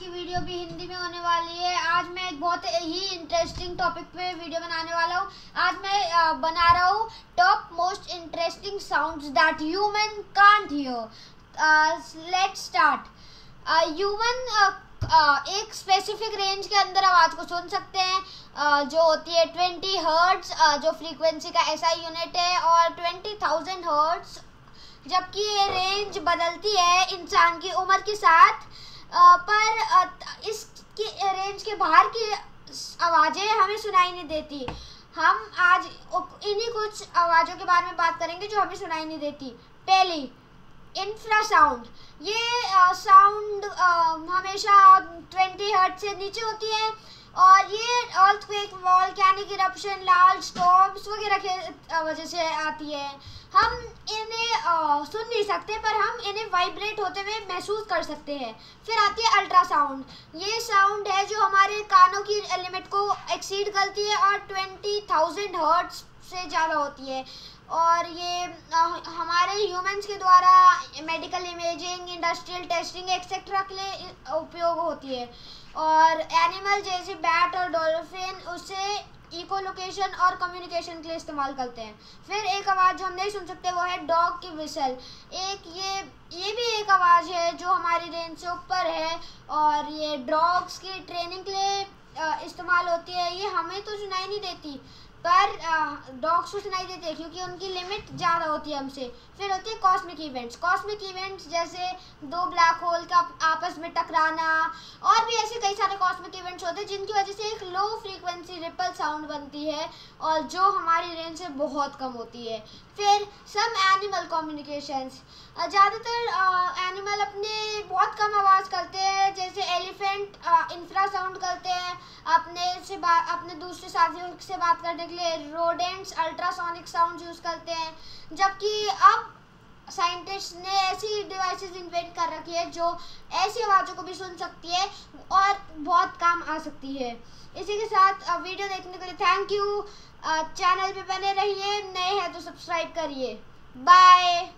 Video भी हिंदी में होने वाली है। आज मैं एक बहुत ही इंटरेस्टिंग टॉपिक पे वीडियो बनाने वाला हूँ। आज मैं बना रहा हूँ top most interesting sounds that human can't hear let start human एक स्पेसिफिक रेंज के अंदर आवाज़ को सुन सकते हैं। जो होती है ट्वेंटी हर्ट्स जो फ्रीक्वेंसी का ऐसा यूनिट है और ट्वेंटी थाउज़ेंड हर्ट्स जबकि ये रेंज बदलती है इंसान की उम्र के साथ। पर इसकी रेंज के बाहर की आवाज़ें हमें सुनाई नहीं देती। हम आज इन्हीं कुछ आवाज़ों के बारे में बात करेंगे जो हमें सुनाई नहीं देती। पहली इंफ्रासाउंड ये साउंड हमेशा ट्वेंटी हर्ट से नीचे होती है और ये अर्थक्वेक वॉल्केनिक इरप्शन लाल स्टॉर्म्स वगैरह के वजह से आती है। हम इन्हें सुन नहीं सकते, पर हम इन्हें वाइब्रेट होते हुए महसूस कर सकते हैं। फिर आती है अल्ट्रासाउंड ये साउंड है जो हमारे कानों की लिमिट को एक्सीड करती है और ट्वेंटी थाउज़ेंड हर्ट्स से ज़्यादा होती है। और ये हमारे ह्यूमंस के द्वारा medical imaging industrial testing etcetera के लिए उपयोग होती है। और एनिमल जैसे बैट और डॉल्फिन उसे इको लोकेशन और कम्युनिकेशन के लिए इस्तेमाल करते हैं। फिर एक आवाज़ जो हम नहीं सुन सकते, वो है डॉग की विसल एक ये ये भी एक आवाज़ है जो हमारी रेंज से ऊपर है और ये डॉग्स की ट्रेनिंग के लिए इस्तेमाल होती है, ये हमें तो सुनाई नहीं देती, पर डॉग्स को सुनाई देती है, क्योंकि उनकी लिमिट ज़्यादा होती है हमसे। फिर होती है कॉस्मिक इवेंट्स कॉस्मिक इवेंट्स जैसे दो ब्लैक होल का आपस में टकराना, और भी ऐसे कई सारे कॉस्मिक इवेंट्स होते हैं, जिनकी वजह से एक लो फ्रीक्वेंसी रिपल साउंड बनती है, और जो हमारी रेंज से बहुत कम होती है। फिर सम एनिमल कम्युनिकेशंस ज़्यादातर एनिमल अपने बहुत कम जैसे एलिफेंट इंफ्रा साउंड करते हैं, अपने से बात अपने दूसरे साथियों से बात करने के लिए रोडेंट्स अल्ट्रासोनिक साउंड यूज़ करते हैं, जबकि अब साइंटिस्ट ने ऐसी डिवाइसेस इन्वेंट कर रखी है जो ऐसी आवाज़ों को भी सुन सकती है और बहुत काम आ सकती है। इसी के साथ वीडियो देखने के लिए थैंक यू चैनल पे बने रहिए, नए हैं तो सब्सक्राइब करिए। बाय